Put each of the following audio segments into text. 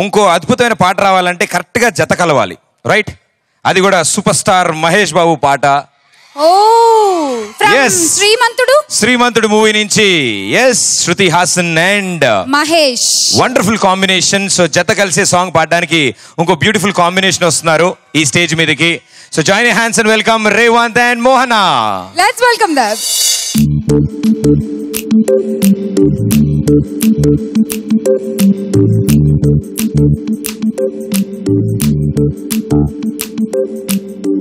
ఇంకో అద్భుతమైన పాట రావాలంటే కరెక్ట్గా జత కలవాలి. రైట్ అది కూడా సూపర్ స్టార్ మహేష్ బాబు పాట. శ్రీమంతుడు? శ్రీమంతుడు మూవీ నుంచి. Yes Shruti Haasan and Mahesh. Wonderful combination so జత కలిసే సాంగ్ పాడడానికి ఇంకో బ్యూటిఫుల్ కాంబినేషన్ వస్తున్నారు ఈ స్టేజ్ మీదకి. So join hands and welcome Revanth and Mohana let's welcome dum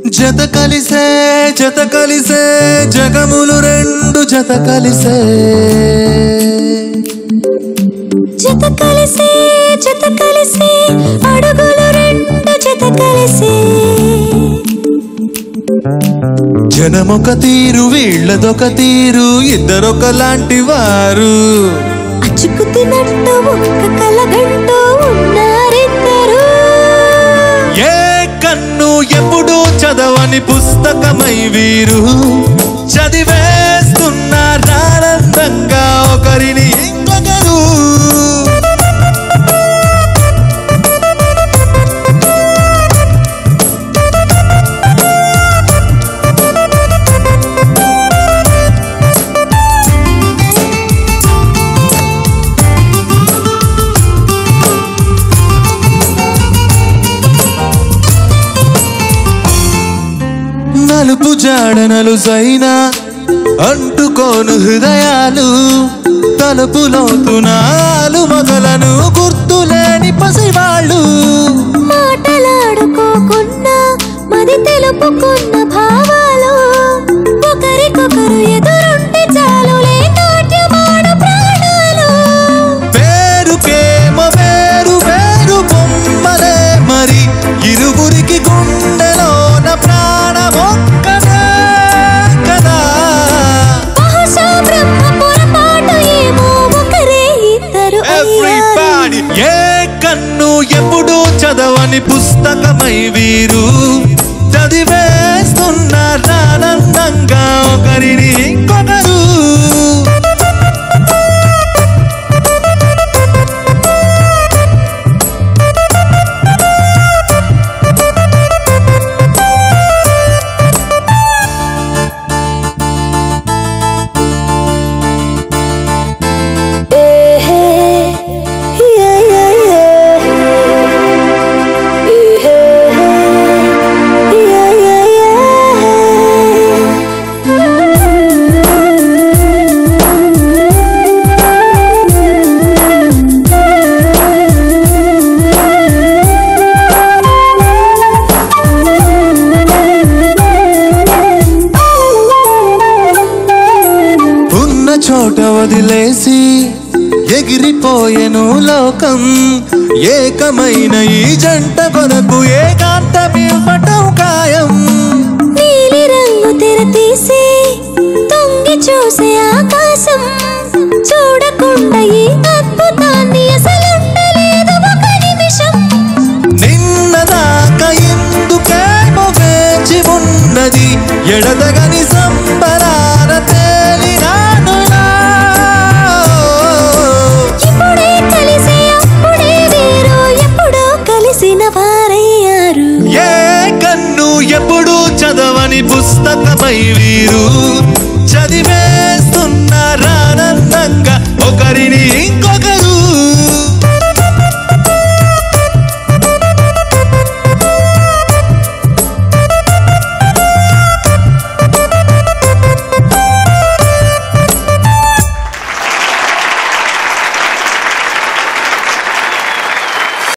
జత కలిసే జత కలిసే జగములు రెండు జత కలిసే. జత కలిసే జత కలిసే అడుగులు రెండు జత కలిసే. జనమొక తీరు వీళ్ళదొక తీరు ఇద్దరొకలాంటి వారు. ఎప్పుడు చదవని పుస్తకమై వీరు. చదివేస్తున్నారానందంగా ఒకరిని జాడనలు సైనా అంటుకోను హృదయాలు తలుపులోతునాలు మొదలను గుర్తు చదవని పుస్తకమై వీరు చదివేస్తున్నారానందంగా ఒకరిని ఇంకొక ఎగిరిపోయెను లోకం. ఏకమైన ఈ జంట కొరకు ఏకాంతమివ్వటం ఖాయం. నీలి రంగు తెర తీసి తొంగి చూసే ఆకాశం. చూడకుండా ఈ అద్భుతాన్ని నిన్నదాక ఎందుకేమో వేచి ఉన్నది ఎడదగని